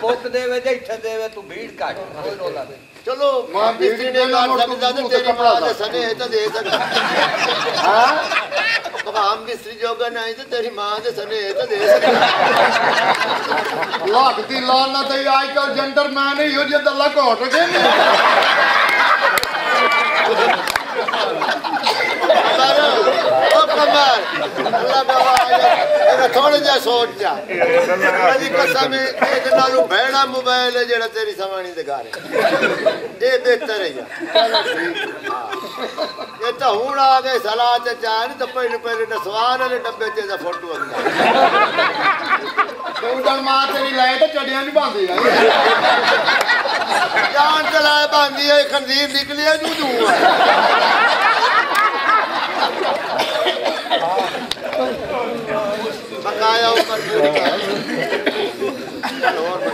ਪੁੱਤ ਦੇਵੇ ਤੇ ਇੱਥੇ ਦੇਵੇ ਤੂੰ ਭੀੜ ਕੱਟ ਕੋਈ ਰੋਲਾ ਨਹੀਂ। ਚਲੋ ਮਾਂ ਬੀੜੀ ਨੇ ਮੁੜ ਸਕਦਾ ਤੇ ਤੇਰੀ ਮਾਂ ਦੇ। ਸਨੇ ਤਾਂ ਦੇ ਸਕਦਾ। ਹਾਂ? ਕਮਾਮ ਮਿਸਤਰੀ ਜੋਗਾ ਨਹੀਂ ਤੇ ਤੇਰੀ ਮਾਂ ਦੇ ਸਨੇ ਤਾਂ ਦੇ ਸਕਦਾ। ਲੱਖ ਦੀ ਲਾਲ ਤੇ ਅੱਜ ਕੱਲ ਜੈਂਟਲਮੈਨ ਹੀ ਹੋ ਜੇ ਦੱਲਾ ਘੋਟ ਗਏ ਨੇ। ਅੱਲਾ ਗਵਾਹ ਇਹ ਥੋੜਾ ਜਿਹਾ ਸੋਚ ਜਾ ਅਜੀ ਕਸਮ ਹੈ, ਇਹਦੇ ਨਾਲੋਂ ਬਹਿਣਾ ਮੋਬਾਈਲ ਹੈ ਜਿਹੜਾ ਤੇਰੀ ਸਮਾਣੀ ਦੇ ਘਰ ਹੈ ਇਹ ਬਿਹਤਰ ਹੈ ਯਾਰ ਇਹ ਤਾਂ ਹੁਣ ਆ ਗਏ ਸਲਾਹ ਤੇ ਚਾਹ ਨਹੀਂ ਤਾਂ ਪਹਿਲੇ ਪਹਿਲੇ ਨਸਵਾਨ ਵਾਲੇ ਡੱਬੇ ਤੇ ਦਾ ਫੋਟੋ ਆਉਂਦਾ ਤੂੰ ਜਨ ਮਾਂ ਤੇਰੀ ਲੈ ਤੇ ਚੜਿਆਂ ਨਹੀਂ ਬੰਦੀ ਆ ਜਾਨ ਚਲਾਏ ਬਾਂਦੀ ਹੈ ਖੰਦੀਰ ਨਿਕਲਿਆ ਜੂ ਜੂ बकाया ऊपर जो निकाल और